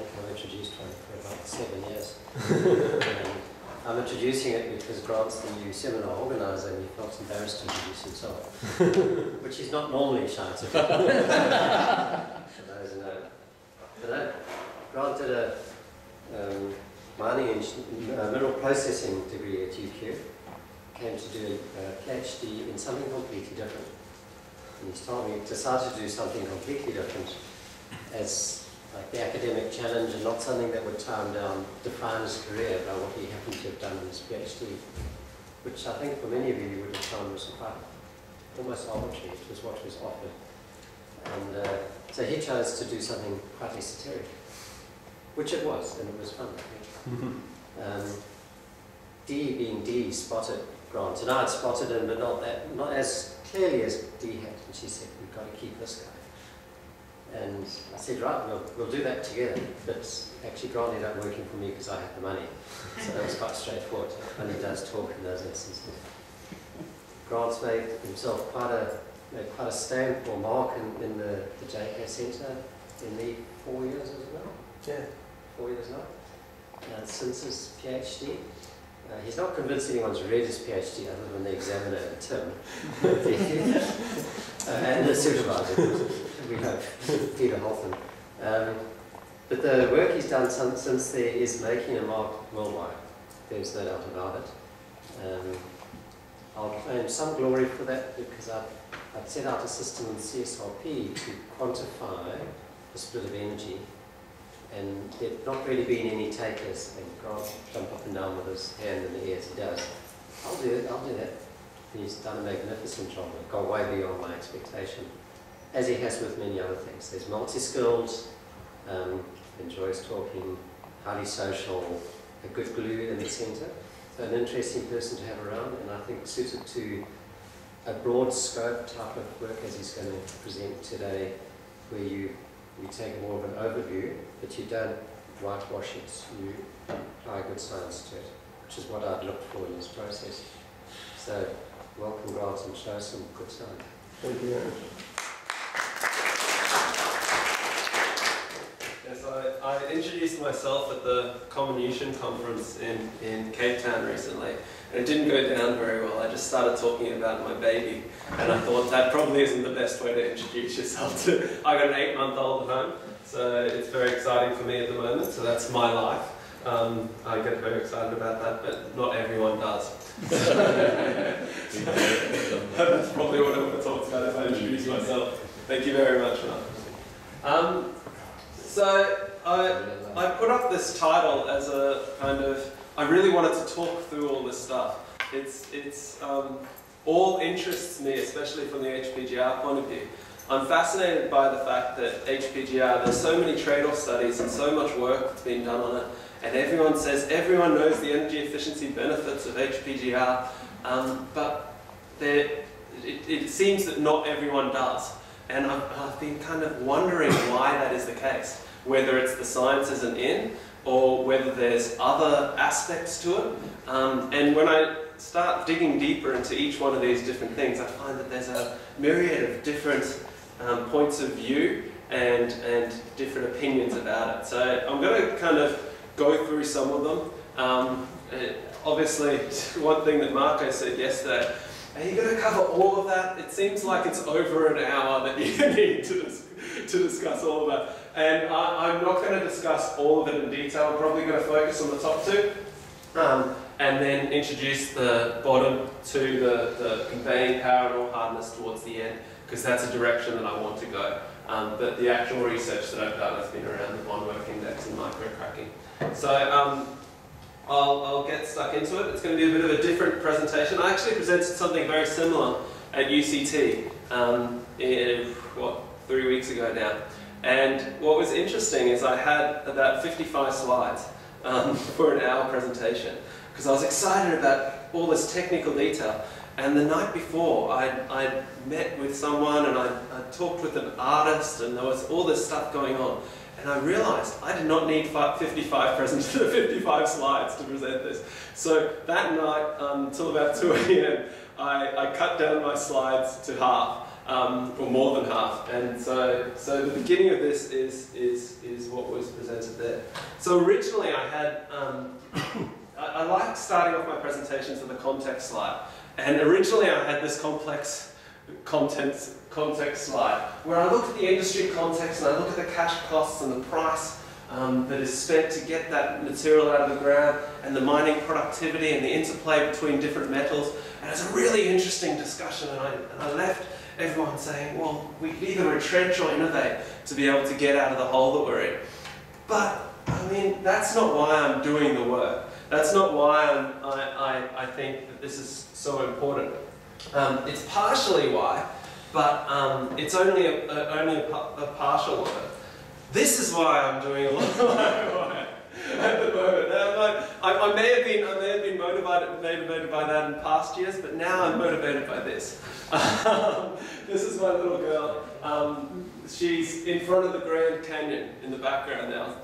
I've introduced one for about seven years. um, I'm introducing it because Grant's the new seminar organizer and he felt embarrassed to introduce himself, which he's not normally shy to for those who know. But no, Grant did a um, mining uh, mineral processing degree at UQ, came to do a PhD in something completely different. And he's told me he decided to do something completely different as like the academic challenge and not something that would tie him down, define his career by what he happened to have done in his PhD, which I think for many of you you would have found was quite almost arbitrary. It was what was offered. And uh, so he chose to do something quite esoteric, which it was, and it was fun. I think. Um, D being D spotted Grant, and I had spotted him, but not that, not as clearly as D had. And she said, "We've got to keep this guy." And I said, "Right, we'll, we'll do that together." But actually, Grant ended up working for me because I had the money, so that was quite straightforward. And he does talk in those instances. Grant's made himself quite a made quite a stamp or mark in, in the, the JK Centre in the four years as well. Yeah. Four years now. Uh, since his PhD. Uh, he's not convinced anyone's read his PhD other than the examiner and Tim. uh, and the supervisor, we hope, Peter Hoffman. Um, but the work he's done since there is making a mark worldwide. There's no doubt about it. Um, I'll claim some glory for that because I've, I've set out a system in CSRP to quantify the split of energy and there've not really been any takers, and Grant jump up and down with his hand in the air as he does. I'll do it, I'll do that. He's done a magnificent job, gone way beyond my expectation, as he has with many other things. There's multi-skilled, um, enjoys talking, highly social, a good glue in the centre. So an interesting person to have around, and I think suited to a broad scope type of work as he's going to present today, where you you take more of an overview, but you don't whitewash it, you apply good science to it, which is what I'd look for in this process. So, welcome Grant and show some good science. Thank you. Yes, I, introduced myself at the Comminution conference in, in Cape Town recently, and it didn't go down very well. I just started talking about my baby, and I thought that probably isn't the best way to introduce yourself to. I got an eight-month-old at home, so it's very exciting for me at the moment. So that's my life. Um, I get very excited about that, but not everyone does. that's probably what I want to talk about if I introduce myself. Thank you very much, Mark. Um, so I, I put up this title as a kind of, I really wanted to talk through all this stuff. It's, it's um, all interests me, especially from the HPGR point of view. I'm fascinated by the fact that HPGR, there's so many trade-off studies and so much work that's been done on it, and everyone says, everyone knows the energy efficiency benefits of HPGR, um, but it, it seems that not everyone does. And I've, I've, been kind of wondering why that is the case, whether it's the science isn't in, or whether there's other aspects to it. Um, and when I start digging deeper into each one of these different things, I find that there's a myriad of different um, points of view and, and different opinions about it. So I'm going to kind of go through some of them. Um, obviously, one thing that Marco said yesterday, are you going to cover all of that? It seems like it's over an hour that you need to, to discuss all of that. And I, am not going to discuss all of it in detail. I'm probably going to focus on the top two. Um, and then introduce the bottom to the, the conveying power and ore hardness towards the end, because that's a direction that I want to go. Um, but the actual research that I've done has been around the bond work index and microcracking. So um, I'll, I'll get stuck into it. It's going to be a bit of a different presentation. I actually presented something very similar at UCT, um, in, what, three weeks ago now. And what was interesting is I had about 55 slides um, for an hour presentation because I was excited about all this technical detail. And the night before, I I met with someone and I, I talked with an artist and there was all this stuff going on. And I realized I did not need 55, present, 55 slides to present this. So that night, um, until about 2 a.m., I, I cut down my slides to half, um, or more than half. And so, so the beginning of this is, is, is what was presented there. So originally I had, um, I, I like starting off my presentations with a context slide. And originally I had this complex content, context slide where I look at the industry context and I look at the cash costs and the price um, that is spent to get that material out of the ground and the mining productivity and the interplay between different metals. And it's a really interesting discussion and I, and I left everyone saying, well, we either retrench or innovate to be able to get out of the hole that we're in. But, I mean, that's not why I'm doing the work. That's not why I'm, I, I, I think that this is so important. Um, it's partially why, but um, it's only a, a only a, a, partial of it. This is why I'm doing a lot of work at the moment. I, I, may have been I may have been motivated motivated by that in past years, but now I'm motivated by this. Um, this is my little girl. Um, she's in front of the Grand Canyon in the background now.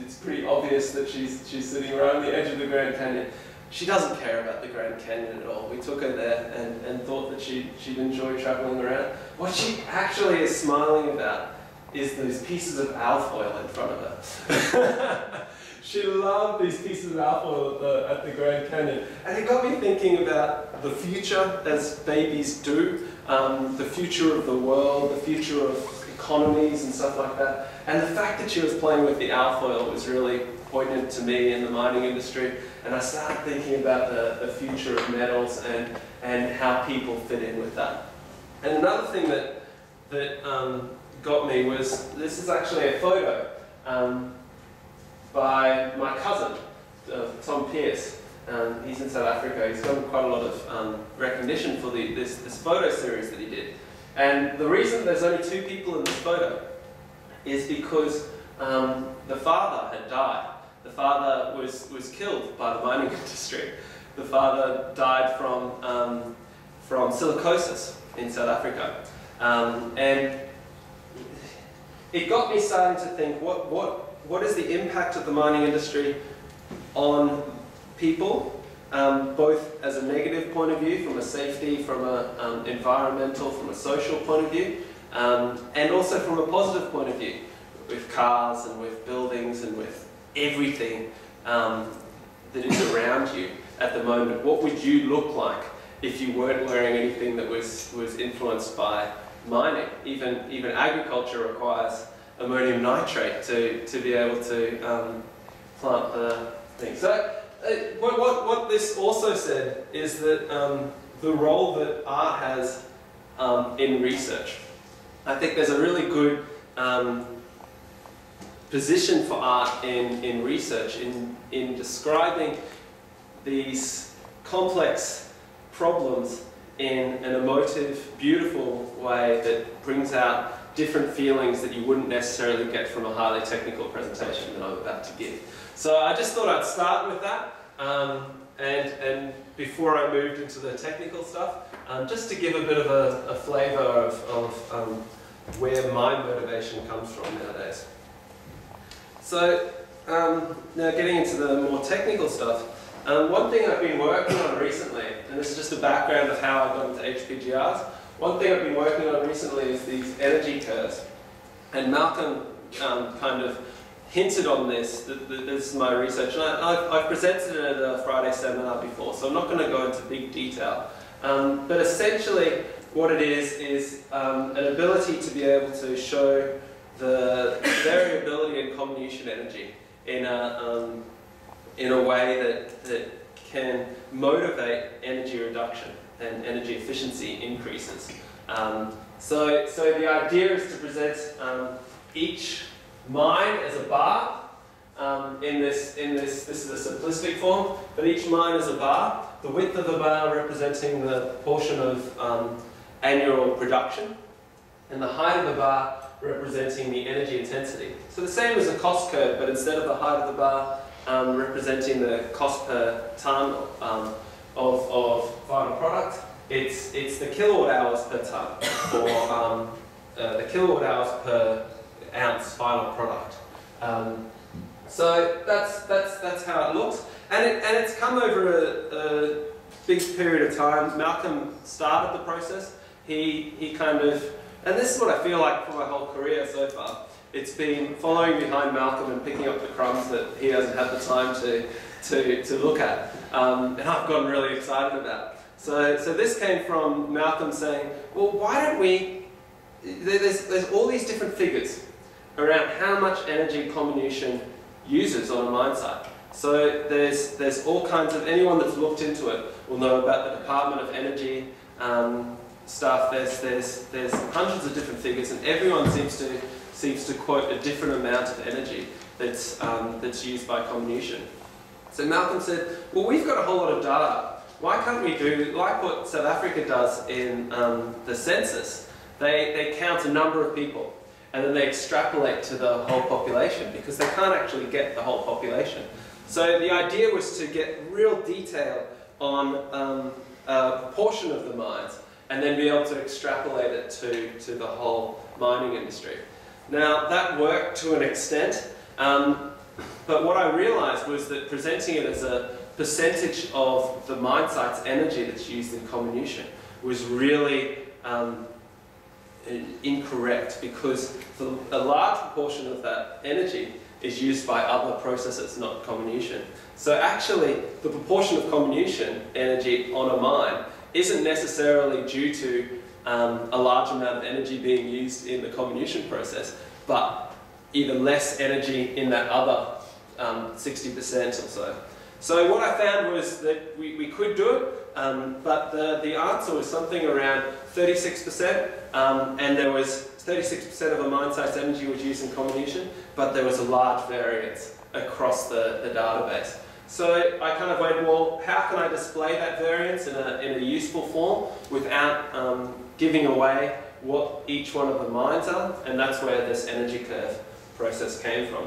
It's pretty obvious that she's she's sitting on the edge of the Grand Canyon. She doesn't care about the Grand Canyon at all. We took her there and, and thought that she, she'd enjoy traveling around. What she actually is smiling about is those pieces of alfoil in front of her. she loved these pieces of alfoil at the, at the Grand Canyon. And it got me thinking about the future, as babies do, um, the future of the world, the future of economies and stuff like that. And the fact that she was playing with the alfoil was really poignant to me in the mining industry. And I started thinking about the, the future of metals and, and how people fit in with that. And another thing that, that um, got me was, this is actually a photo um, by my cousin, uh, Tom Pierce. Um, he's in South Africa. He's gotten quite a lot of um, recognition for the, this, this photo series that he did. And the reason there's only two people in this photo is because um, the father had died. The father was, was killed by the mining industry. The father died from, um, from silicosis in South Africa. Um, and it got me starting to think, what, what, what is the impact of the mining industry on people, um, both as a negative point of view, from a safety, from an um, environmental, from a social point of view, um, and also from a positive point of view, with cars and with buildings and with everything um, that is around you at the moment. What would you look like if you weren't wearing anything that was, was influenced by mining? Even, even agriculture requires ammonium nitrate to, to be able to um, plant the thing. So uh, what, what, what this also said is that um, the role that art has um, in research. I think there's a really good um, position for art in, in research, in, in describing these complex problems in an emotive, beautiful way that brings out different feelings that you wouldn't necessarily get from a highly technical presentation that I'm about to give. So I just thought I'd start with that, um, and, and before I moved into the technical stuff, um, just to give a bit of a, a flavour of, of um, where my motivation comes from nowadays. So um, now getting into the more technical stuff, um, one thing I've been working on recently, and this is just the background of how I got into HPGRs, one thing I've been working on recently is these energy curves. And Malcolm um, kind of hinted on this, that, that this is my research, and I, have presented it at a Friday seminar before, so I'm not going to go into big detail. Um, but essentially, what it is, is um, an ability to be able to show the variability in comminution energy in a, um, in a way that, that can motivate energy reduction and energy efficiency increases. Um, so, so the idea is to present um, each mine as a bar. Um, in this, in this, this is a simplistic form, but each mine is a bar. The width of the bar representing the portion of um, annual production, and the height of the bar representing the energy intensity. So the same as a cost curve, but instead of the height of the bar um, representing the cost per ton um, of, of final product, it's, it's the kilowatt hours per ton, or um, uh, the kilowatt hours per ounce final product. Um, so that's, that's, that's how it looks. And, it, and it's come over a, a big period of time. Malcolm started the process. He, he kind of, and this is what I feel like for my whole career so far, it's been following behind Malcolm and picking up the crumbs that he hasn't had the time to, to, to look at. Um, and I've gotten really excited about. So, so this came from Malcolm saying, well, why don't we, there's, there's all these different figures around how much energy comminution uses on a mine site. So there's, there's all kinds of, anyone that's looked into it will know about the Department of Energy um, stuff. There's, there's, there's hundreds of different figures and everyone seems to, seems to quote a different amount of energy that's, um, that's used by comminution. So Malcolm said, well, we've got a whole lot of data. Why can't we do, like what South Africa does in um, the census, they, they count a number of people and then they extrapolate to the whole population because they can't actually get the whole population. So the idea was to get real detail on um, a proportion of the mines and then be able to extrapolate it to, to the whole mining industry. Now that worked to an extent, um, but what I realized was that presenting it as a percentage of the mine site's energy that's used in comminution was really um, incorrect because a large proportion of that energy is used by other processes, not comminution. So actually, the proportion of comminution energy on a mine isn't necessarily due to um, a large amount of energy being used in the comminution process, but either less energy in that other 60% um, or so. So what I found was that we, we could do it, um, but the, the answer was something around 36%, um, and there was 36% of a mine site's energy was used in comminution, but there was a large variance across the, the database. So I kind of went, well, how can I display that variance in a, in a useful form without um, giving away what each one of the mines are? And that's where this energy curve process came from.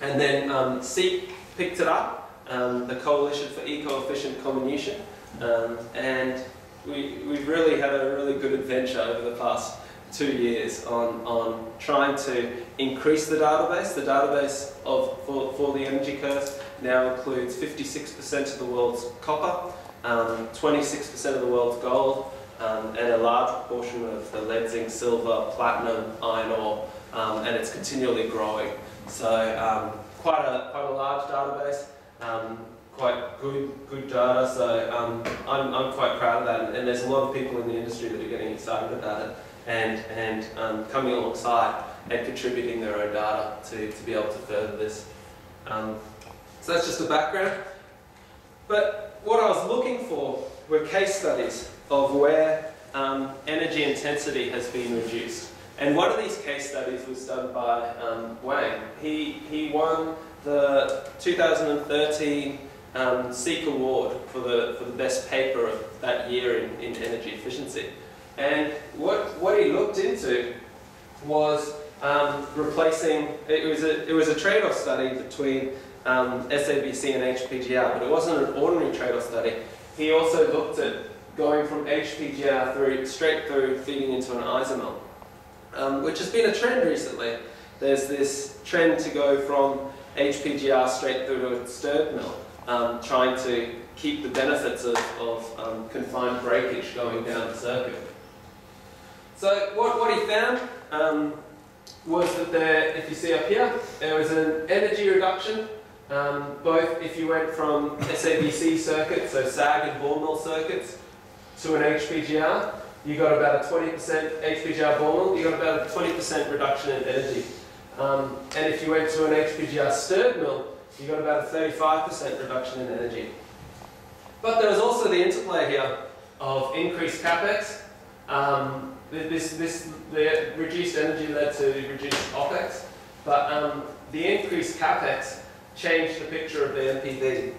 And then um, CEEC picked it up, um, the Coalition for Eco-Efficient Comminution, um, and we, we've really had a really good adventure over the past two years on, on trying to increase the database. The database of, for, for the energy curves now includes 56% of the world's copper, 26% um, of the world's gold, um, and a large proportion of the lead, zinc, silver, platinum, iron ore, um, and it's continually growing. So um, quite, a, quite a large database, um, quite good, good data, so um, I'm, I'm quite proud of that, and there's a lot of people in the industry that are getting excited about it and, and coming alongside and contributing their own data to, to be able to further this. So that's just the background. But what I was looking for were case studies of where um, energy intensity has been reduced. And one of these case studies was done by um, Wang. He, he won the 2013 um, CEEC Award for the, for the best paper of that year in, in energy efficiency. And what, what he looked into was um, replacing, it was a, it was a trade-off study between um, SABC and HPGR, but it wasn't an ordinary trade-off study. He also looked at going from HPGR through, straight through feeding into an IsaMill, um, which has been a trend recently. There's this trend to go from HPGR straight through to a stirred mill, um, trying to keep the benefits of, of um, confined breakage going down the circuit. So what, what he found um, was that there, if you see up here, there was an energy reduction, um, both if you went from SABC circuits, so SAG and ball mill circuits, to an HPGR, you got about a 20% HPGR ball mill, you got about a 20% reduction in energy. Um, and if you went to an HPGR stirred mill, you got about a 35% reduction in energy. But there was also the interplay here of increased capex, um, this, this, the reduced energy led to reduced OPEX, but um, the increased CAPEX changed the picture of the NPV.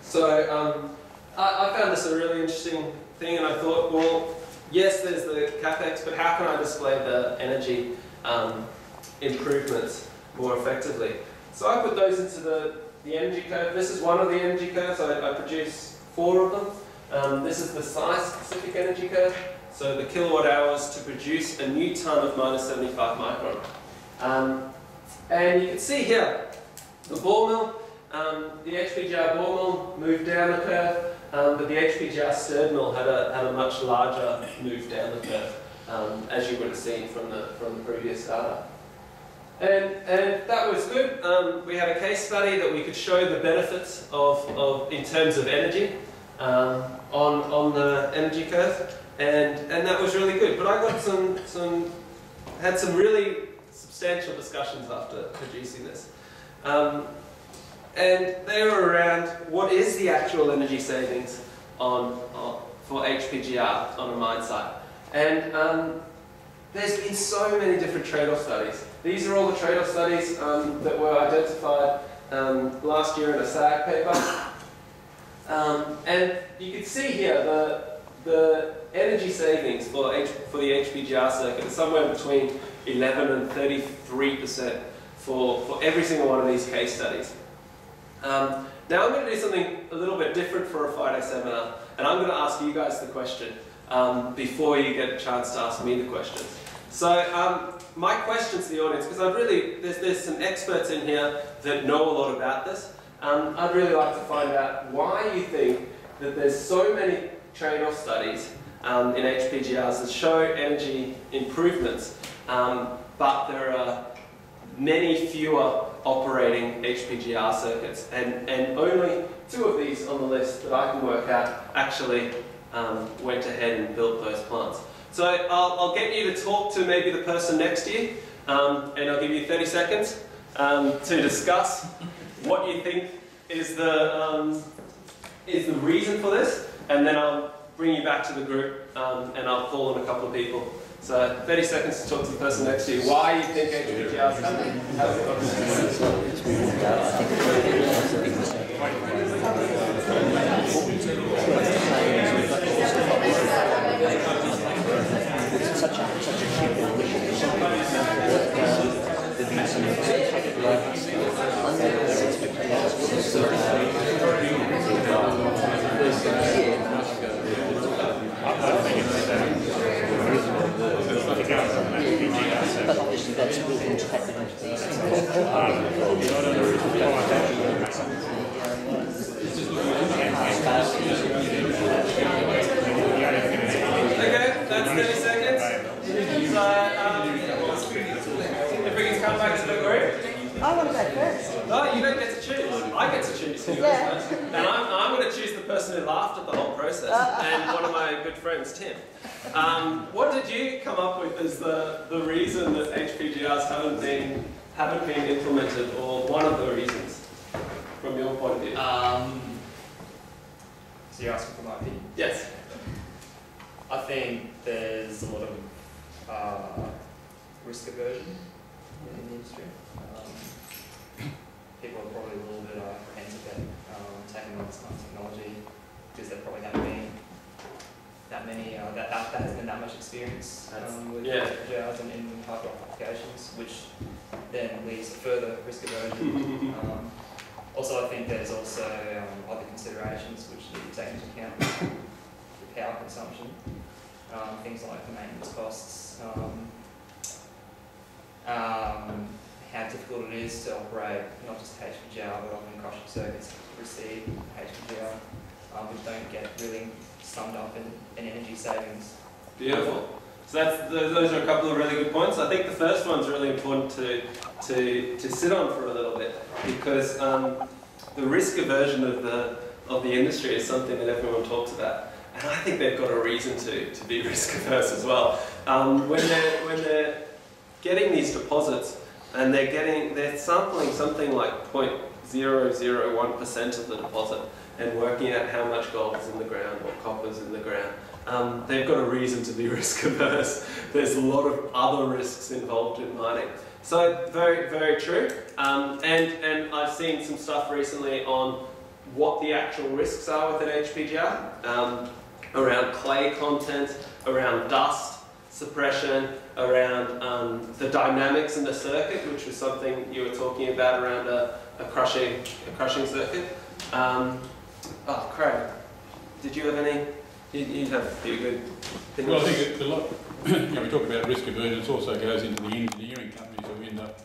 So um, I, I, found this a really interesting thing and I thought, well, yes, there's the CAPEX, but how can I display the energy um, improvements more effectively? So I put those into the, the energy curve. This is one of the energy curves. I, I produce four of them. Um, this is the size-specific energy curve. So the kilowatt hours to produce a new ton of minus 75 micron. Um, and you can see here, the ball mill, um, the HPGR ball mill moved down the curve, um, but the HPGR stirred mill had a, had a much larger move down the curve, um, as you would have seen from the, from the previous data. And, and that was good. Um, we had a case study that we could show the benefits of, of in terms of energy um, on, on the energy curve, and, and that was really good. But I got some, some had some really substantial discussions after producing this. Um, and they were around what is the actual energy savings on, on for HPGR on a mine site. And um, there's been so many different trade-off studies. These are all the trade-off studies um, that were identified um, last year in a SAG paper. Um, and you can see here the, the energy savings for, H, for the HPGR circuit is somewhere between 11 and 33% for, for every single one of these case studies. Um, now I'm going to do something a little bit different for a Friday seminar, and I'm going to ask you guys the question um, before you get a chance to ask me the questions. So um, my question to the audience, because I'd really, there's, there's some experts in here that know a lot about this, um, I'd really like to find out why you think that there's so many trade-off studies um, in HPGRs that show energy improvements, um, but there are many fewer operating HPGR circuits, and, and only two of these on the list that I can work out actually um, went ahead and built those plants. So I'll, I'll, get you to talk to maybe the person next to you, um, and I'll give you 30 seconds um, to discuss what you think is the, um, is the reason for this, and then I'll bring you back to the group, um, and I'll call on a couple of people. So 30 seconds to talk to the person next to you. Why you think HPGR is happening? such a such a cheap but Okay, that's 30 seconds. Um, if we can come back to the group. I want to go first. No, you don't get to choose. I get to choose who goes first. And I'm, I'm going to choose the person who laughed at the whole process, and one of my good friends, Tim. Um, what did you come up with as the, the reason that HPGRs haven't been, haven't been implemented, or one of the reasons, from your point of view? Um, so you're asking for my opinion? yes. I think there's a lot of uh, risk aversion in the industry. Um, people are probably a little bit apprehensive about um, taking on smart technology because there probably haven't been that many, uh, that, that, that has been that much experience um, with yeah. jars and in hard rock applications, which then leads to further risk aversion. um, also, I think there's also um, other considerations which need to be taken into account. The power consumption, um, things like the maintenance costs, um, how difficult it is to operate not just HPGR but often crushing circuits receive HPGR, um, which don't get really summed up in, in energy savings. Beautiful. So those are a couple of really good points. I think the first one's really important to, to, to sit on for a little bit because um, the risk aversion of the, of the industry is something that everyone talks about. And I think they've got a reason to, to be risk averse as well. Um, when, they're, when they're getting these deposits and they're getting, they're sampling something like 0.001% of the deposit and working out how much gold is in the ground or copper is in the ground. Um, they've got a reason to be risk averse. There's a lot of other risks involved in mining. So very, very true. Um, and, and I've seen some stuff recently on what the actual risks are with an HPGR, um, around clay content, around dust suppression, around um, the dynamics in the circuit, which was something you were talking about around a, a crushing, a crushing circuit. Um, oh, Craig, did you have any? You, you have a few good things. Well, I think it's a lot, you know, we talk about risk aversion, it also goes into the engineering companies who end up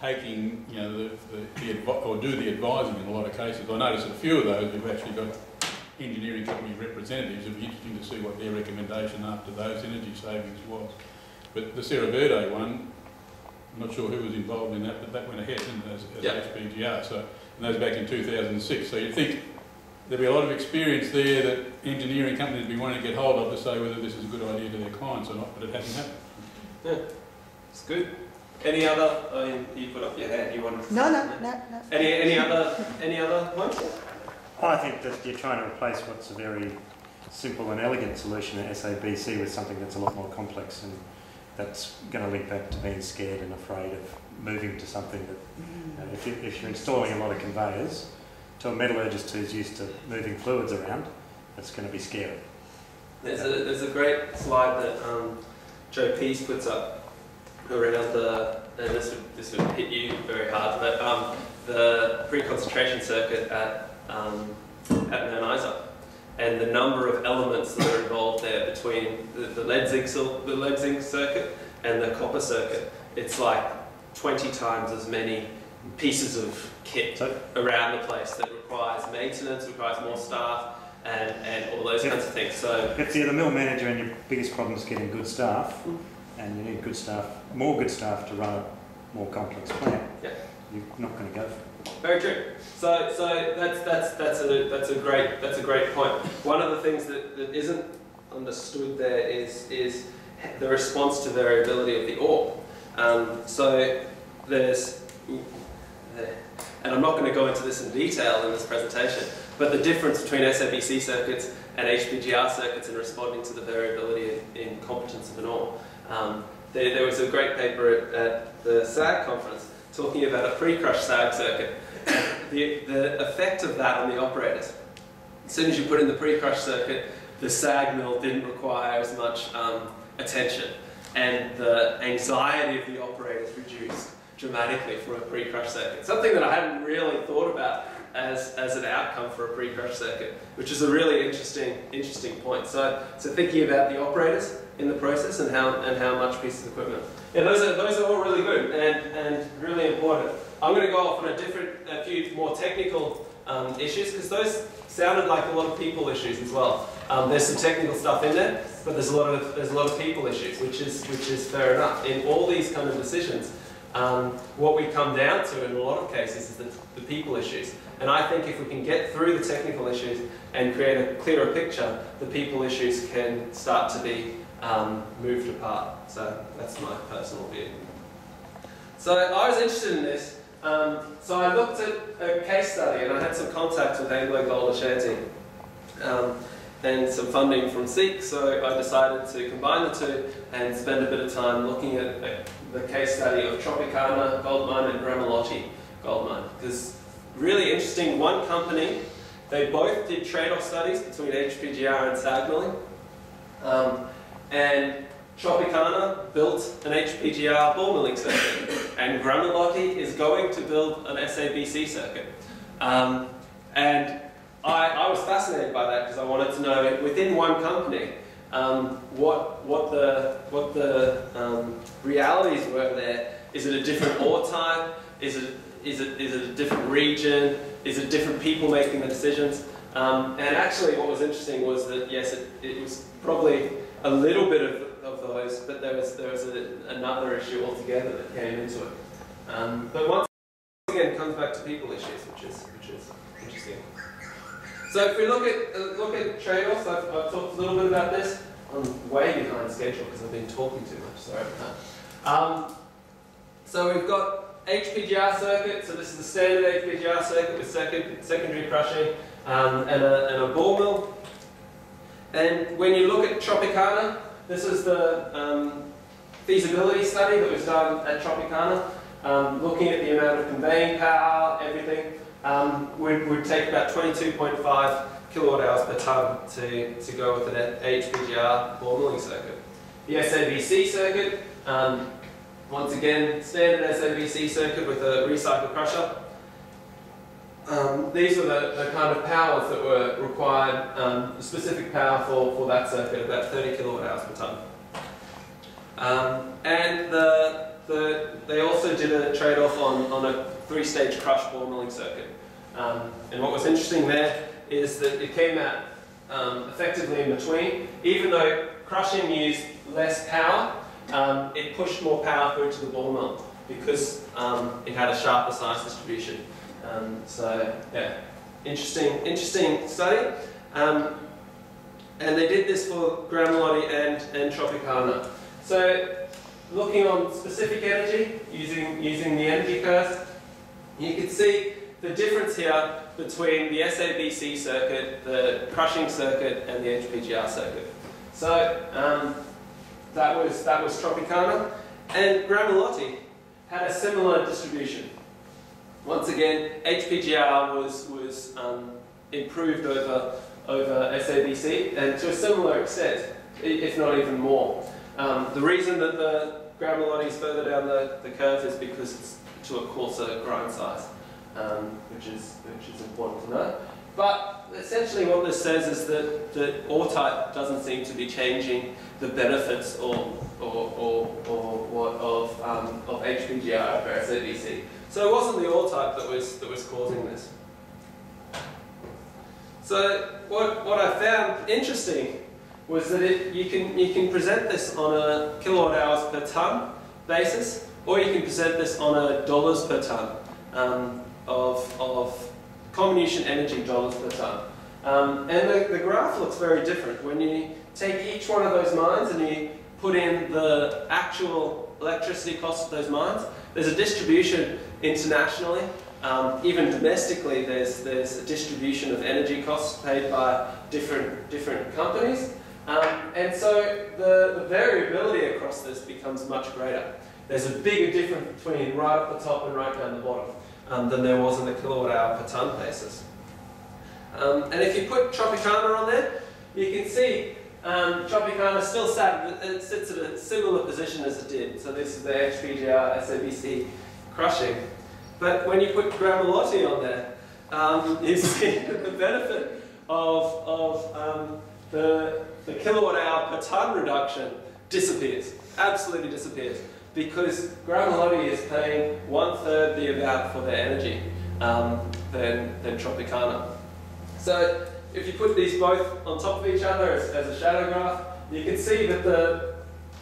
taking, you know, the, the, the or do the advising in a lot of cases. I noticed that a few of those have actually got engineering company representatives. It'd be interesting to see what their recommendation after those energy savings was. But the Cerro Verde one, I'm not sure who was involved in that, but that went ahead didn't it, as, as Yeah. HPGR. So, and that was back in 2006. So you'd think there'd be a lot of experience there that engineering companies would be wanting to get hold of to say whether this is a good idea to their clients or not, but it hasn't happened. Yeah, it's good. Any other? Oh, I mean, you put up your hand. You wanted. To No, no, no, no. Any any other any other points? I think that you're trying to replace what's a very simple and elegant solution at SABC with something that's a lot more complex and that's going to link back to being scared and afraid of moving to something that, you know, if, you, if you're installing a lot of conveyors to a metallurgist who's used to moving fluids around, that's going to be scary. There's a there's a great slide that um, Joe Pease puts up around the and this would this would hit you very hard, but um, the pre-concentration circuit at um, at Mount Isa and the number of elements that are involved there between the, the lead zinc the lead zinc circuit and the copper circuit. It's like 20 times as many pieces of kit around the place that requires maintenance, requires more staff, and, and all those kinds of things. So if you're the mill manager and your biggest problem is getting good staff, and you need good staff, more good staff to run a more complex plant, Yeah. you're not going to go for it. Very true. So, so that's that's that's a that's a great that's a great point. One of the things that, that isn't understood there is is the response to variability of the ore. Um, so there's, and I'm not going to go into this in detail in this presentation, but the difference between SABC circuits and HPGR circuits in responding to the variability in, competence of an ore. Um, there, there was a great paper at, at the SAG conference talking about a pre-crush SAG circuit the, the effect of that on the operators. As soon as you put in the pre-crush circuit, the SAG mill didn't require as much um, attention, and the anxiety of the operators reduced dramatically from a pre-crush circuit. Something that I hadn't really thought about as, as an outcome for a pre-crush circuit, which is a really interesting interesting point. So, so thinking about the operators in the process and how and how much pieces of equipment. Yeah, those are those are all really good and, and really important. I'm going to go off on a different, a few more technical um, issues because those sounded like a lot of people issues as well. Um, there's some technical stuff in there, but there's a lot of there's a lot of people issues, which is which is fair enough. In all these kind of decisions, um, what we come down to in a lot of cases is the, the people issues. And I think if we can get through the technical issues and create a clearer picture, the people issues can start to be um, moved apart. So that's my personal view. So I was interested in this. Um, so I looked at a case study and I had some contact with Anglo Gold Ashanti um, and some funding from CEEC. So I decided to combine the two and spend a bit of time looking at, at the case study of Tropicana Gold Mine and Gramalote Gold Mine. Because really interesting, one company, they both did trade-off studies between HPGR and SAG milling. Um, and Tropicana built an HPGR ball milling circuit, and Gramalote is going to build an SABC circuit. Um, and I, I was fascinated by that because I wanted to know within one company um, what what the what the um, realities were there. Is it a different ore type? Is it is it is it a different region? Is it different people making the decisions? Um, and actually, what was interesting was that yes, it, it was probably a little bit of, of those, but there was there was a, another issue altogether that came into it. Um, but once again, it comes back to people issues, which is which is interesting. So if we look at uh, look at trade-offs, I've, I've talked a little bit about this. I'm way behind schedule because I've been talking too much. Sorry about that. Um, so we've got HPGR circuit. So this is the standard HPGR circuit with second, secondary crushing um, and, a, and a ball mill. And when you look at Tropicana, this is the um, feasibility study that was done at Tropicana, um, looking at the amount of conveying power, everything. Um, would, would take about 22.5 kilowatt hours per tonne to, to go with an HPGR ball milling circuit. The SABC circuit, um, once again, standard SABC circuit with a recycle crusher. Um, these are the, the kind of powers that were required, um, specific power for, for that circuit, about 30 kilowatt hours per tonne. Um, and the, the, they also did a trade-off on, on a three-stage crush ball milling circuit. Um, and what was interesting there is that it came out um, effectively in between. Even though crushing used less power, um, it pushed more power through to the ball mill. because it had a sharper size distribution. Um, so yeah, interesting, interesting study. Um, and they did this for Gramalote and, and Tropicana. So looking on specific energy, using, using the energy curve, you can see the difference here between the SABC circuit, the crushing circuit, and the HPGR circuit. So um, that was that was Tropicana, and Gramalote had a similar distribution. Once again, HPGR was was um, improved over over SABC, and to a similar extent, if not even more. Um, the reason that the Gramalote is further down the, the curve is because it's to a coarser grind size, um, which is which is important to know. But essentially what this says is that, that ore-type doesn't seem to be changing the benefits or, or, or, or what of, um, of HPGR over SABC. So it wasn't the ore-type that was, that was causing this. So what, what I found interesting was that it, you, can, you can present this on a kilowatt hours per tonne basis, or you can present this on a dollars per tonne um, of, of comminution energy dollars per tonne. Um, and the, the graph looks very different. When you take each one of those mines and you put in the actual electricity costs of those mines, there's a distribution internationally. Um, even domestically, there's, there's a distribution of energy costs paid by different, different companies. Um, and so the, the variability across this becomes much greater. There's a bigger difference between right at the top and right down the bottom um, than there was in the kilowatt hour per tonne basis. And if you put Tropicana on there, you can see um, Tropicana still sat, it sits at a similar position as it did. So this is the HPGR SABC crushing. But when you put Gramalote on there, um, you see the benefit of, of um, the, the kilowatt hour per tonne reduction disappears, absolutely disappears because Gramalote is paying one third the amount for their energy um, than, than Tropicana. So if you put these both on top of each other as, as a shadow graph, you can see that the,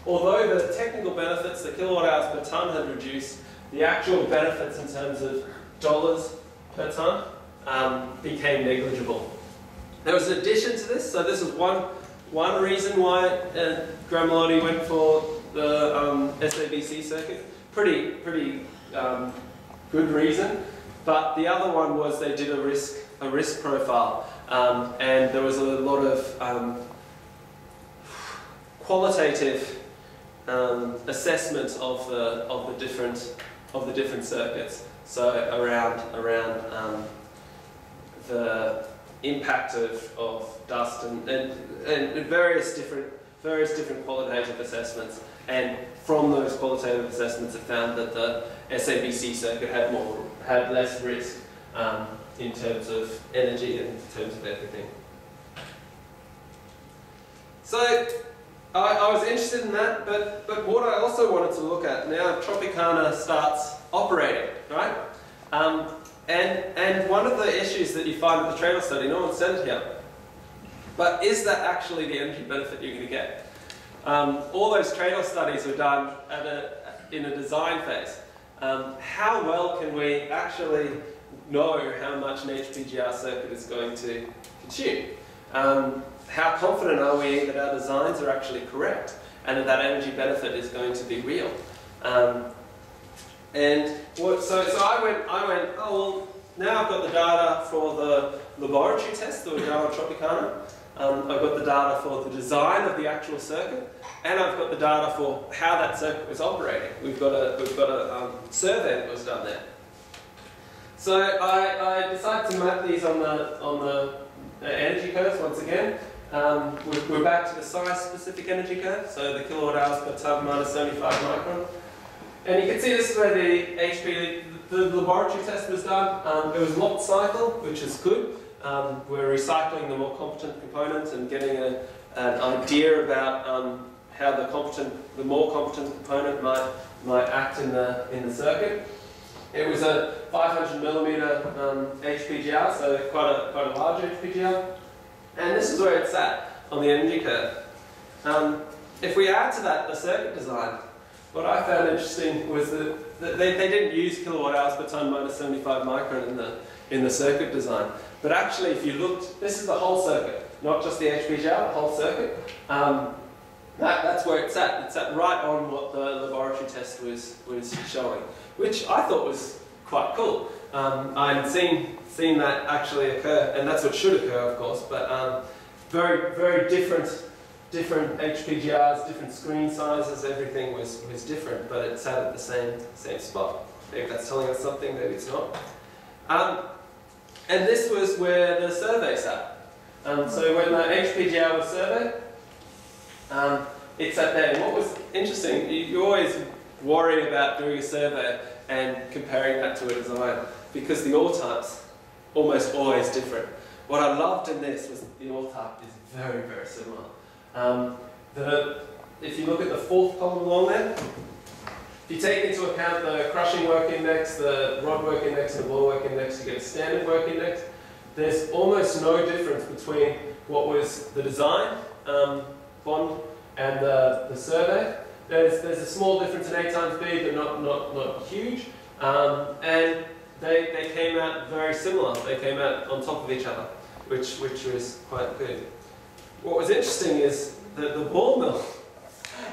although the technical benefits, the kilowatt hours per tonne had reduced, the actual benefits in terms of dollars per tonne um, became negligible. There was an addition to this, so this is one, one reason why uh, Gramalote went for the um, SABC circuit. Pretty, pretty um, good reason. But the other one was they did a risk, a risk profile. Um, and there was a lot of um, qualitative um, assessment of the, of the different, of the different circuits. So around, around um, the impact of, of dust and, and, and various different various different qualitative assessments. And from those qualitative assessments, it found that the SABC circuit had more, had less risk um, in terms of energy and in terms of everything. So I, I, was interested in that, but, but what I also wanted to look at now, Tropicana starts operating, right? Um, and, and one of the issues that you find with the trade-off study, no one said it here, but is that actually the energy benefit you're going to get? Um, all those trade-off studies were done a, in a design phase. Um, how well can we actually know how much an HPGR circuit is going to consume? Um, how confident are we that our designs are actually correct and that that energy benefit is going to be real? Um, and what, so, so I went, I went, oh well, now I've got the data for the laboratory test that were done on Tropicana. Um, I've got the data for the design of the actual circuit, and I've got the data for how that circuit was operating. We've got a, we've got a um, survey that was done there. So I, I decided to map these on the, on the energy curves once again. Um, we're, we're, back to the size-specific energy curve, so the kilowatt hours per ton minus 75 micron. And you can see this is where the HP, the laboratory test was done. Um, it was locked cycle, which is good. Um, we're recycling the more competent components and getting a, an idea about um, how the competent, the more competent component might might act in the in the circuit. It was a 500 millimeter um, HPGR, so quite a quite a large HPGR, and this is where it's at on the energy curve. Um, if we add to that the circuit design, what I found interesting was that, they, they didn't use kilowatt hours per ton minus 75 micron in the, in the circuit design. But actually, if you looked, this is the whole circuit, not just the HPGR, the whole circuit. Um, that, that's where it's at. It's at right on what the laboratory test was, was showing, which I thought was quite cool. Um, I'd seen, seen that actually occur, and that's what should occur, of course, but um, very, very different, different HPGRs, different screen sizes, everything was, was different, but it sat at the same, same spot. Maybe that's telling us something, maybe it's not. Um, and this was where the survey sat. Um, so when the HPGR was surveyed, um, it sat there. And what was interesting, you, you always worry about doing a survey and comparing that to a design because the ore type's almost always different. What I loved in this was the ore type is very, very similar. Um, the, if you look at the fourth column along there, if you take into account the crushing work index, the rod work index, and the ball work index, you get a standard work index. There's almost no difference between what was the design um, bond and the, the survey. There's, there's a small difference in A times B, but not, not, not huge. Um, and they, they came out very similar. They came out on top of each other, which, which was quite good. What was interesting is that the ball mill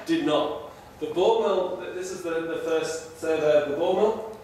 did not. The ball mill, this is the, the first survey of the ball mill,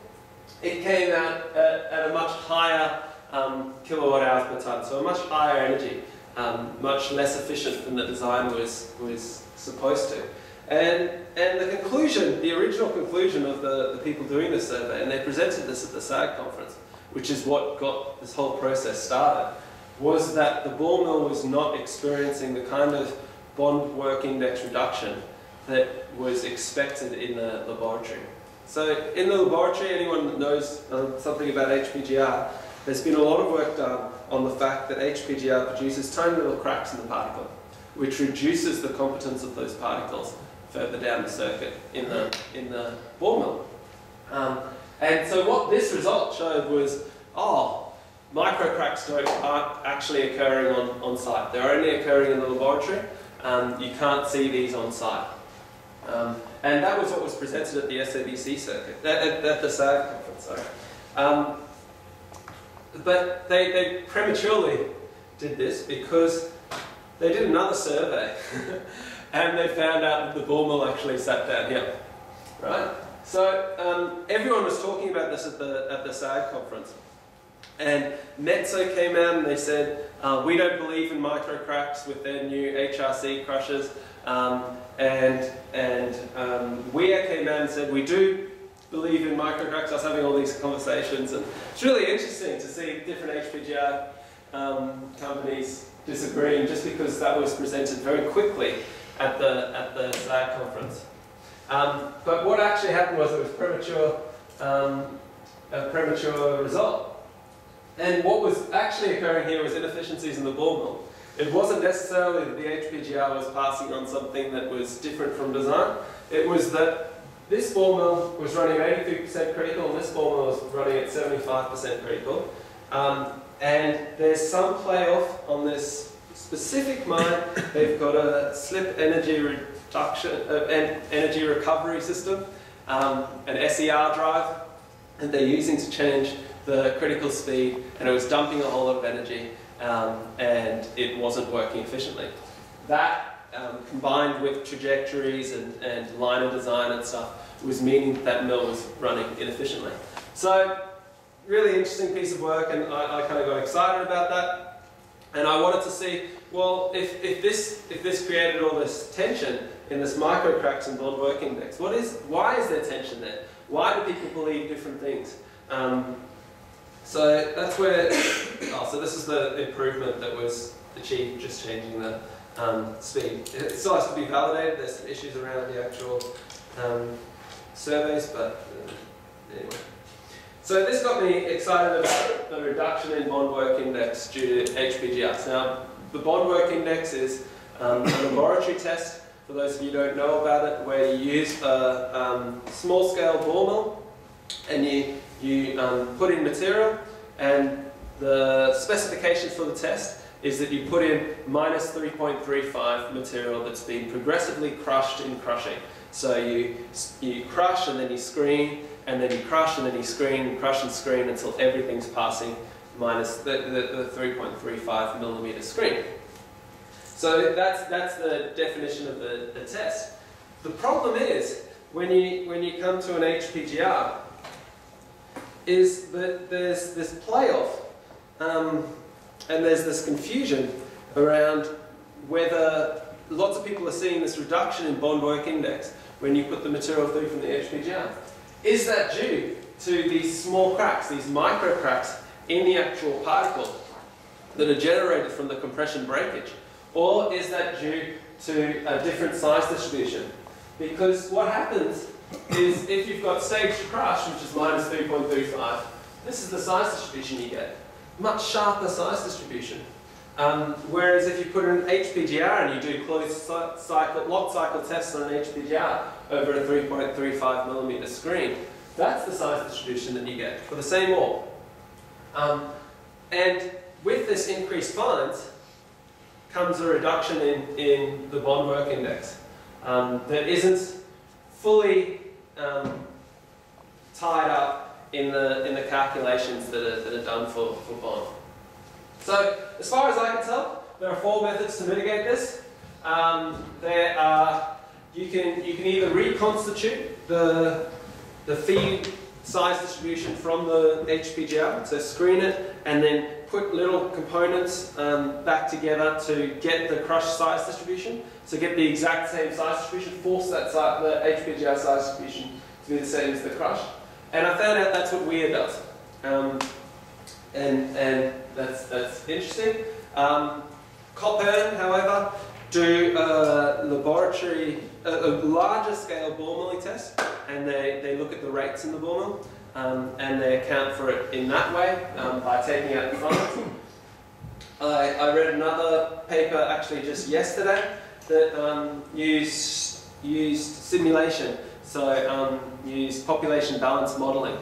it came out at, at a much higher um, kilowatt hours per ton, so a much higher energy, um, much less efficient than the design was, was supposed to. And, and the conclusion, the original conclusion of the, the people doing the survey, and they presented this at the SAG conference, which is what got this whole process started, was that the ball mill was not experiencing the kind of bond work index reduction that was expected in the laboratory. So in the laboratory, anyone that knows uh, something about HPGR, there's been a lot of work done on the fact that HPGR produces tiny little cracks in the particle, which reduces the competence of those particles further down the circuit in the, in the ball mill. Um, and so what this result showed was, oh, micro cracks don't, aren't actually occurring on, on site. They're only occurring in the laboratory. Um, you can't see these on site. Um, and that was what was presented at the SABC circuit, at, at, at the SAG conference, sorry. Um, but they, they prematurely did this because they did another survey and they found out that the mill actually sat down here, right? So um, everyone was talking about this at the, at the SAG conference. And Metso came out and they said, uh, we don't believe in microcracks with their new HRC crushers. Um, and and um, Weir came out and said, we do believe in microcracks. I was having all these conversations. And it's really interesting to see different HPGR um, companies disagreeing just because that was presented very quickly at the, at the SAG conference. Um, but what actually happened was it was premature, um, a premature result. And what was actually occurring here was inefficiencies in the ball mill. It wasn't necessarily that the HPGR was passing on something that was different from design. It was that this ball mill was running at 83% critical and this ball mill was running at 75% critical. Um, and there's some play-off on this specific mine. They've got a slip energy reduction, uh, energy recovery system, um, an SER drive, that they're using to change the critical speed, and it was dumping a whole lot of energy, um, and it wasn't working efficiently. That, um, combined with trajectories and, and liner design and stuff, was meaning that mill was running inefficiently. So, really interesting piece of work, and I, I kind of got excited about that. And I wanted to see, well, if, if, this, if this created all this tension in this micro cracks and bond work index, what is, why is there tension there? Why do people believe different things? Um, so that's where, oh, so this is the improvement that was achieved just changing the um, speed. It still has to be validated, there's some issues around the actual um, surveys, but uh, anyway. So this got me excited about the reduction in bond work index due to HPGRs. Now, the bond work index is um, a laboratory test, for those of you who don't know about it, where you use a um, small-scale ball mill and you you um, put in material and the specifications for the test is that you put in minus 3.35 material that's been progressively crushed in crushing. So you, you crush and then you screen, and then you crush and then you screen, crush and screen until everything's passing minus the, the, the 3.35 millimeter screen. So that's, that's the definition of the, the test. The problem is, when you, when you come to an HPGR, is that there's this playoff um, and there's this confusion around whether lots of people are seeing this reduction in bond work index when you put the material through from the HPGR. Is that due to these small cracks, these micro cracks in the actual particle that are generated from the compression breakage? Or is that due to a different size distribution? Because what happens is if you've got staged crush, which is minus 3.35, this is the size distribution you get. Much sharper size distribution. Um, whereas if you put an HPGR and you do closed cycle, lock cycle tests on an HPGR over a 3.35 millimeter screen, that's the size distribution that you get for the same ore. Um, and with this increased fines comes a reduction in, in the bond work index um, that isn't fully um, tied up in the, in the calculations that are, that are done for, for bond. So, as far as I can tell, there are four methods to mitigate this. Um, there are, you can, you can either reconstitute the, the feed size distribution from the HPGR, so screen it and then put little components um, back together to get the crush size distribution. So get the exact same size distribution, force that size, the HPGR size distribution to be the same as the crush. And I found out that's what Weir does. Um, and, and that's, that's interesting. Um, Köppern, however, do a laboratory, a, a, larger scale ball milling test, and they, they look at the rates in the ball mill, um, and they account for it in that way um, by taking out the fines. I, I read another paper actually just yesterday that um, used, used simulation, so um, used population balance modelling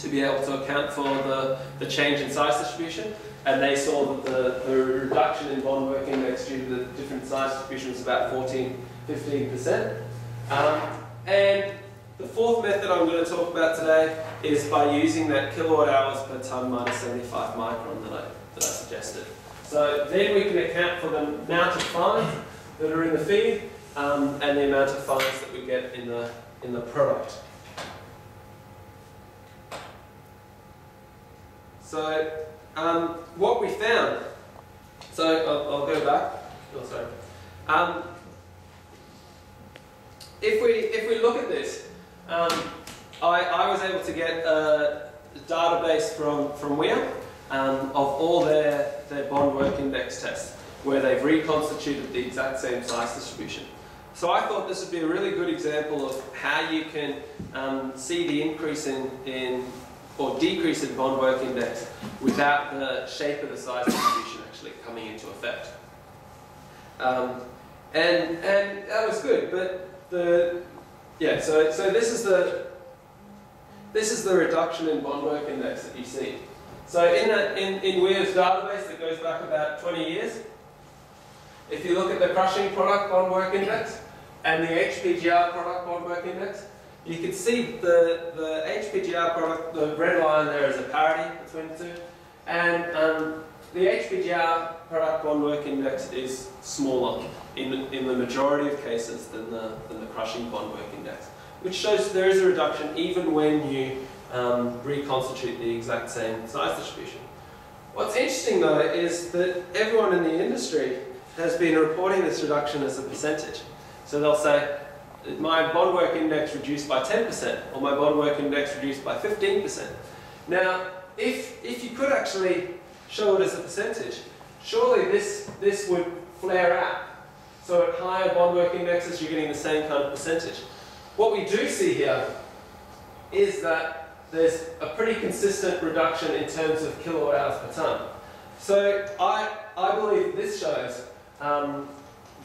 to be able to account for the, the change in size distribution. And they saw that the, the reduction in bond work index due to the different size distribution was about 14, 15%. Um, and the fourth method I'm going to talk about today is by using that kilowatt hours per tonne minus 75 micron that I, that I suggested. So then we can account for the amount of fines that are in the feed um, and the amount of fines that we get in the, in the product. So um, what we found, so I'll, I'll go back. Oh, sorry. Um, if we if we look at this, um, I, I was able to get a database from from Weir um, of all their their bond work index tests, where they've reconstituted the exact same size distribution. So I thought this would be a really good example of how you can um, see the increase in, in or decrease in bond work index without the shape of the size distribution actually coming into effect. Um, and, and that was good, but the, yeah, so, so this is the, this is the reduction in bond work index that you see. So in, the, in, in Weir's database that goes back about 20 years, if you look at the crushing product bond work index and the HPGR product bond work index, you can see the, the HPGR product, the red line there is a parity between the two. And um, the HPGR product bond work index is smaller in, in the majority of cases than the, than the crushing bond work index, which shows there is a reduction even when you um, reconstitute the exact same size distribution. What's interesting though is that everyone in the industry has been reporting this reduction as a percentage. So they'll say, my bond work index reduced by 10% or my bond work index reduced by 15%. Now, if, if you could actually show it as a percentage, surely this, this would flare out. So at higher bond work indexes, you're getting the same kind of percentage. What we do see here is that there's a pretty consistent reduction in terms of kilowatt hours per tonne. So I, I believe this shows um,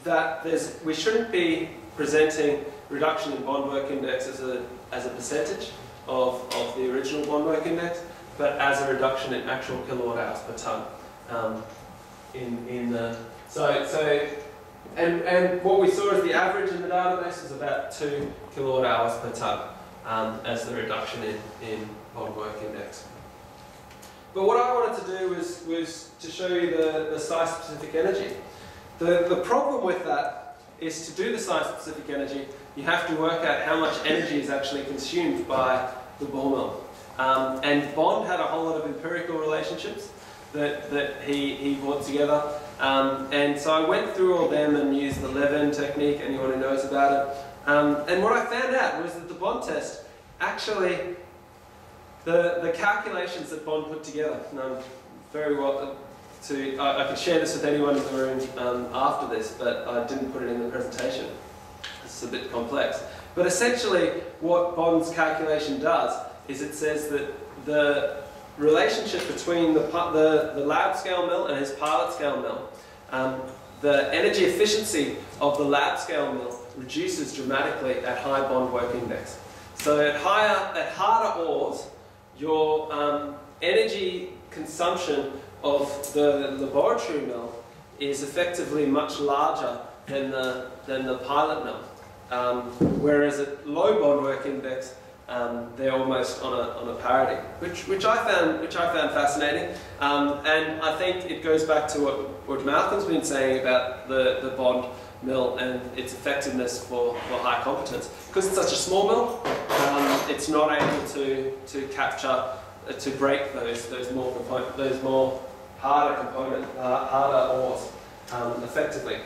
that there's, we shouldn't be presenting reduction in bond work index as a, as a percentage of, of the original bond work index, but as a reduction in actual kilowatt hours per tonne. Um, in, in the, so, so and, and what we saw as the average in the database is about 2 kilowatt hours per tonne um, as the reduction in, in bond work index. But what I wanted to do was, was to show you the, the site-specific energy. The, the problem with that is to do the site-specific energy, you have to work out how much energy is actually consumed by the ball mill. Um, and Bond had a whole lot of empirical relationships that, that he, he brought together. Um, and so I went through all them and used the Levin technique, anyone who knows about it. Um, and what I found out was that the Bond test actually the, the calculations that Bond put together, and I'm very well to, I, I could share this with anyone in the room um, after this, but I didn't put it in the presentation. It's a bit complex. But essentially, what Bond's calculation does is it says that the relationship between the, the, the lab scale mill and his pilot scale mill, um, the energy efficiency of the lab scale mill reduces dramatically at high bond work index. So at higher, at harder ores, your um, energy consumption of the laboratory mill is effectively much larger than the, than the pilot mill. Um, whereas at low bond work index, um, they're almost on a, on a parity, which, which, I found, which I found fascinating. Um, and I think it goes back to what, what Malcolm's been saying about the, the bond mill and its effectiveness for, for high competence. Because it's such a small mill, um, it's not able to, to capture, uh, to break those, those, more, those more harder component, uh, harder ores um, effectively.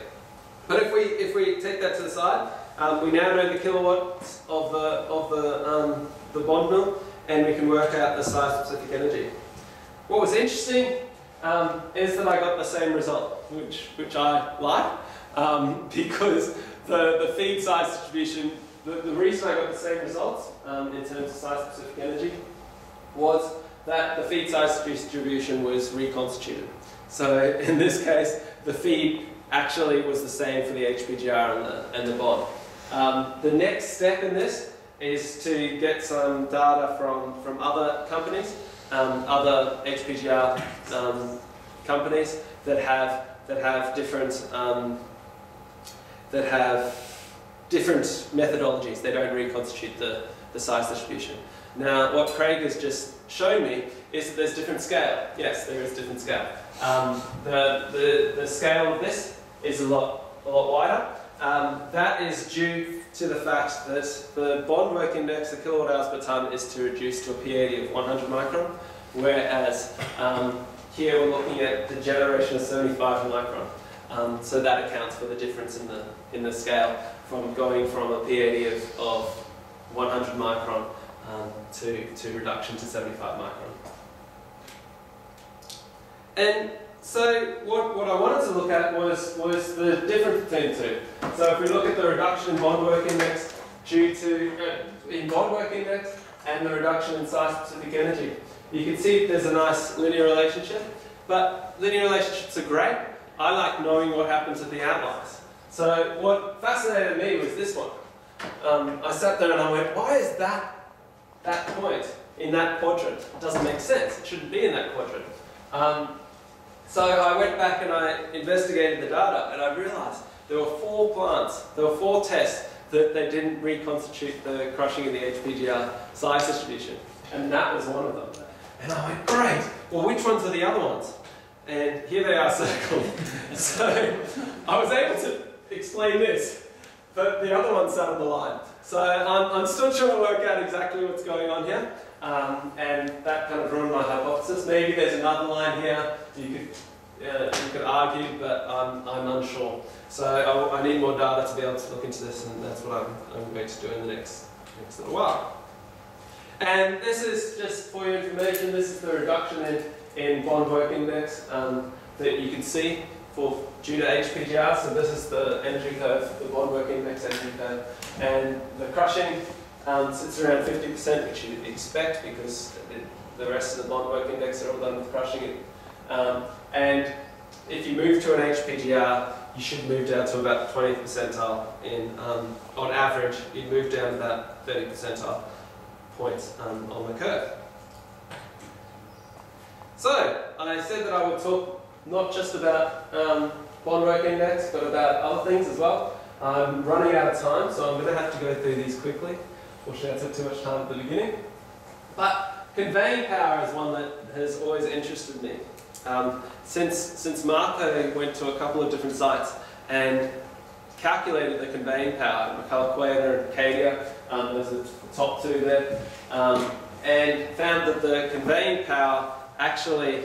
But if we, if we take that to the side, um, we now know the kilowatts of the, of the, um, the bond mill and we can work out the site-specific energy. What was interesting um, is that I got the same result, which, which I like um, because the, the feed size distribution, the, the reason I got the same results um, in terms of site-specific energy was that the feed size distribution was reconstituted. So in this case, the feed actually was the same for the HPGR and the, and the bond. Um, the next step in this is to get some data from, from other companies, um, other HPGR um, companies that have, that have different um, that have different methodologies. They don't reconstitute the, the size distribution. Now, what Craig has just shown me is that there's different scale. Yes, there is different scale. Um, the, the, the scale of this is a lot, a lot wider. Um, that is due to the fact that the bond work index, the kilowatt hours per tonne, is to reduce to a P80 of 100 micron, whereas um, here we're looking at the generation of 75 micron. Um, so that accounts for the difference in the, in the scale from going from a P80 of, of 100 micron um, to, to reduction to 75 micron. And so what, what I wanted to look at was, was the difference between two. So if we look at the reduction in bond work index due to, uh, in bond work index and the reduction in site-specific energy, you can see there's a nice linear relationship. But linear relationships are great, I like knowing what happens at the outliers. So what fascinated me was this one. Um, I sat there and I went, why is that, that point in that quadrant? It doesn't make sense. It shouldn't be in that quadrant. Um, so I went back and I investigated the data and I realized there were four plants, there were four tests that they didn't reconstitute the crushing of the HPGR size distribution. And that was one of them. And I went, great, well which ones are the other ones? and here they are circled. so I was able to explain this, but the other one sat on the line. So I'm, I'm still trying to work out exactly what's going on here, um, and that kind of ruined my hypothesis. Maybe there's another line here you could, uh, you could argue, but I'm, I'm unsure. So I, I, need more data to be able to look into this, and that's what I'm, I'm going to do in the next, next little while. And this is just for your information, this is the reduction in in bond work index um, that you can see for due to HPGR. So this is the energy curve, the bond work index energy curve. And the crushing um, sits around 50%, which you'd expect because it, the rest of the bond work index are all done with crushing it. Um, and if you move to an HPGR, you should move down to about the 20th percentile in, um, on average, you'd move down to about 30 percentile points um, on the curve. So, I said that I would talk not just about um, bond work index, but about other things as well. I'm running out of time, so I'm going to have to go through these quickly. Fortunately, I took too much time at the beginning. But conveying power is one that has always interested me. Um, since, since Marco went to a couple of different sites and calculated the conveying power, Macculloch and Cadia, um, there's the top two there, um, and found that the conveying power actually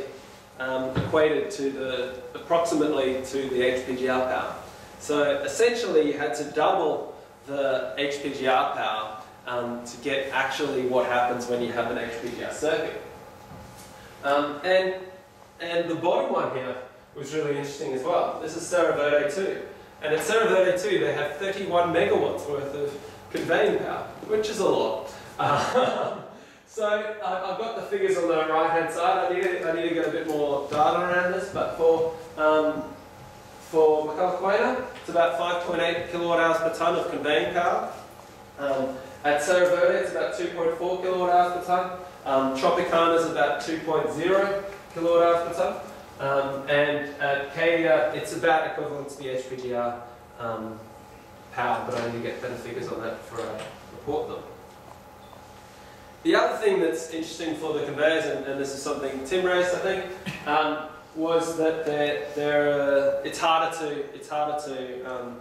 um, equated to the approximately to the HPGR power. So essentially, you had to double the HPGR power um, to get actually what happens when you have an HPGR circuit. Um, and, and the bottom one here was really interesting as well. This is Cerro Verde 2. And at Cerro Verde 2, they have 31 megawatts worth of conveying power, which is a lot. Uh, so uh, I've got the figures on the right hand side. I need, to, I need to get a bit more data around this, but for, um, for Macculloch it's about 5.8 kilowatt hours per tonne of conveying power. Um, at Cerro Verde, it's about 2.4 kilowatt hours per tonne. Um, Tropicana is about 2.0 kilowatt hours per tonne. Um, and at Cadia, it's about equivalent to the HPGR um, power, but I need to get better figures on that for I report them. The other thing that's interesting for the conveyors, and, and this is something Tim raised, I think, um, was that they're, they're, uh, it's harder to it's harder to um,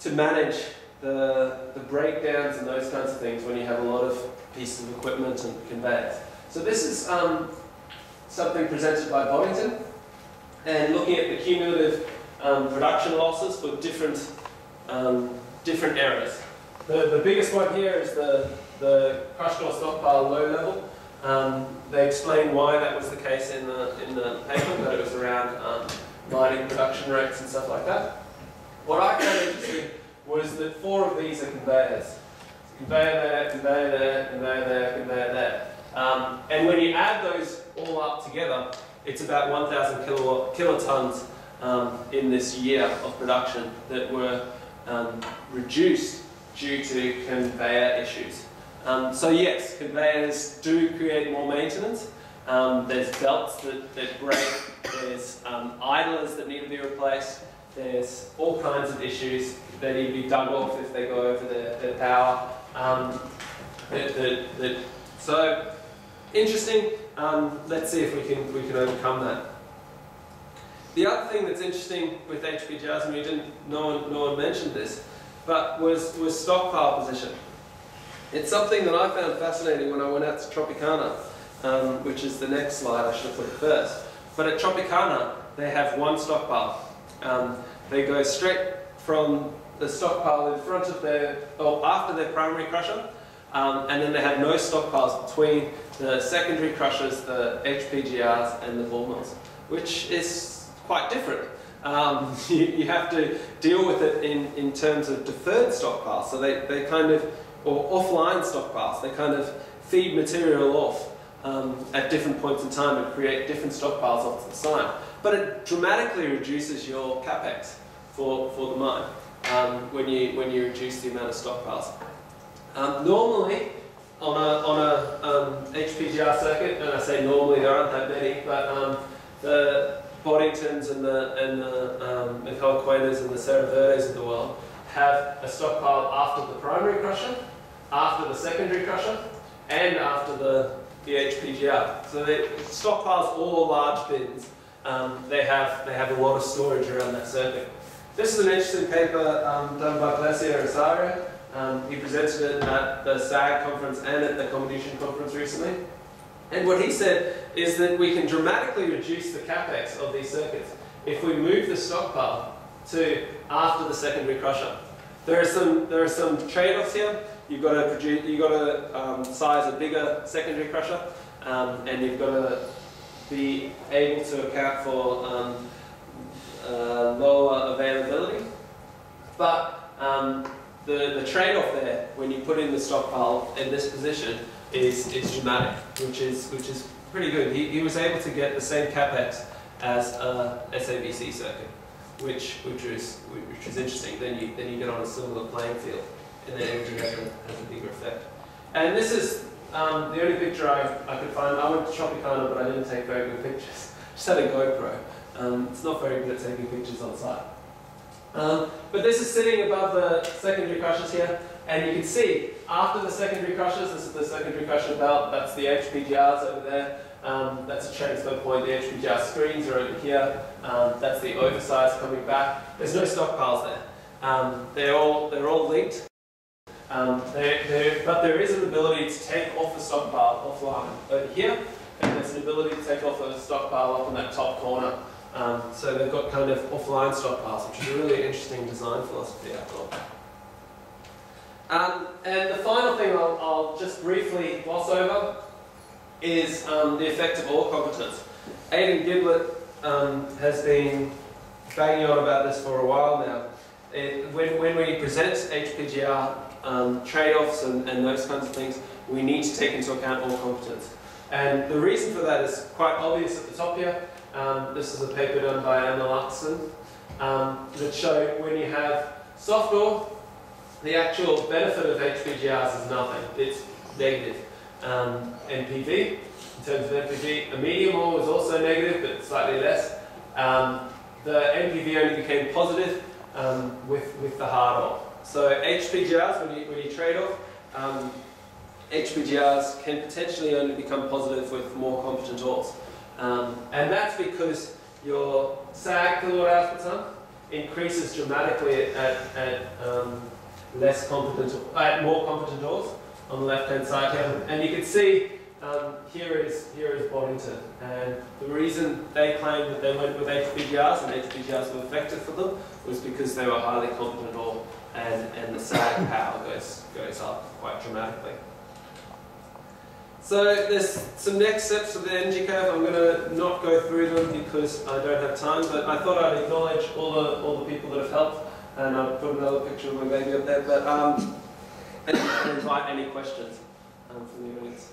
to manage the the breakdowns and those kinds of things when you have a lot of pieces of equipment and conveyors. So this is um, something presented by Boddington, and looking at the cumulative um, production losses for different um, different areas. The, the biggest one here is the, the crushed ore stockpile low level. Um, they explain why that was the case in the, in the paper, that it was around um, mining production rates and stuff like that. What I found interesting was that four of these are conveyors. Conveyor there, conveyor there, conveyor there, conveyor there. Um, and when you add those all up together, it's about 1,000 kilotons um, in this year of production that were um, reduced due to conveyor issues. Um, so yes, conveyors do create more maintenance. Um, there's belts that, that break, there's um, idlers that need to be replaced, there's all kinds of issues that need to be dug off if they go over their, power. Um, so interesting. Um, let's see if we can we can overcome that. The other thing that's interesting with HPGRs, and we didn't, no one, no one mentioned this, but was, was stockpile position. It's something that I found fascinating when I went out to Tropicana, um, which is the next slide, I should have put it first. But at Tropicana, they have one stockpile. Um, they go straight from the stockpile in front of their, or after their primary crusher, um, and then they have no stockpiles between the secondary crushers, the HPGRs, and the ball mills, which is quite different. Um, you, you, have to deal with it in, in terms of deferred stockpiles. So they, they kind of, or offline stockpiles, they kind of feed material off um, at different points in time and create different stockpiles off to the side. But it dramatically reduces your capex for, for the mine um, when, you, when you reduce the amount of stockpiles. Um, normally, on a, on a um, HPGR circuit, and I say normally, there aren't that many, but um, the Boddingtons and the, and the um, and the Cerro Verdes of the world have a stockpile after the primary crusher, after the secondary crusher, and after the, the HPGR. So they stockpiles all large bins. Um, they have they have a lot of storage around that circuit. This is an interesting paper um, done by Glacier Rosario. Um, he presented it at the SAG conference and at the Comminution conference recently. And what he said is that we can dramatically reduce the capex of these circuits if we move the stockpile to after the secondary crusher. There are some there are some trade-offs here. You've got to produce you've got to um, size a bigger secondary crusher, um, and you've got to be able to account for um, uh, lower availability. But um, the, the trade-off there when you put in the stockpile in this position is, is dramatic, which is, which is pretty good. He, he was able to get the same capex as a SABC circuit, which, which, is, which is interesting. Then you, then you get on a similar playing field, and then energy has a, has a bigger effect. And this is um, the only picture I, I could find. I went to Tropicana, but I didn't take very good pictures. Just had a GoPro. Um, it's not very good at taking pictures on site. Um, but this is sitting above the secondary crushers here, and you can see after the secondary crushers, this is the secondary crusher belt, that's the HPGRs over there, um, that's a transfer point, the HPGR screens are over here, um, that's the oversize coming back. There's no stockpiles there. Um, they're, all, they're all linked, um, they're, they're, but there is an ability to take off the stockpile offline over here, and there's an ability to take off a stockpile up in that top corner. Um, so they've got kind of offline stockpiles, which is a really interesting design philosophy I thought. Um, and the final thing I'll, I'll just briefly gloss over is um, the effect of ore competence. Aidan Giblett um, has been banging on about this for a while now. It, when, when we present HPGR um, trade-offs and, and those kinds of things, we need to take into account ore competence. And the reason for that is quite obvious at the top here. Um, this is a paper done by Anna Luxon um, that showed when you have soft ore, the actual benefit of HPGRs is nothing. It's negative. Um, NPV, in terms of NPV, a medium ore was also negative, but slightly less. Um, the NPV only became positive um, with, with the hard ore. So HPGRs, when you, when you trade off, um, HPGRs can potentially only become positive with more competent ores. Um, and that's because your SAG kilowatt per ton increases dramatically at, at um, less competent, at more competent ores on the left-hand side here. And you can see um, here is here is Boddington, and the reason they claim that they went with HPGRs and HPGRs were effective for them was because they were highly competent ore, and and the SAG power goes goes up quite dramatically. So there's some next steps of the energy curve. I'm going to not go through them because I don't have time, but I thought I'd acknowledge all the all the people that have helped, and I'll put another picture of my baby up there. But um, and invite any questions um, from the audience.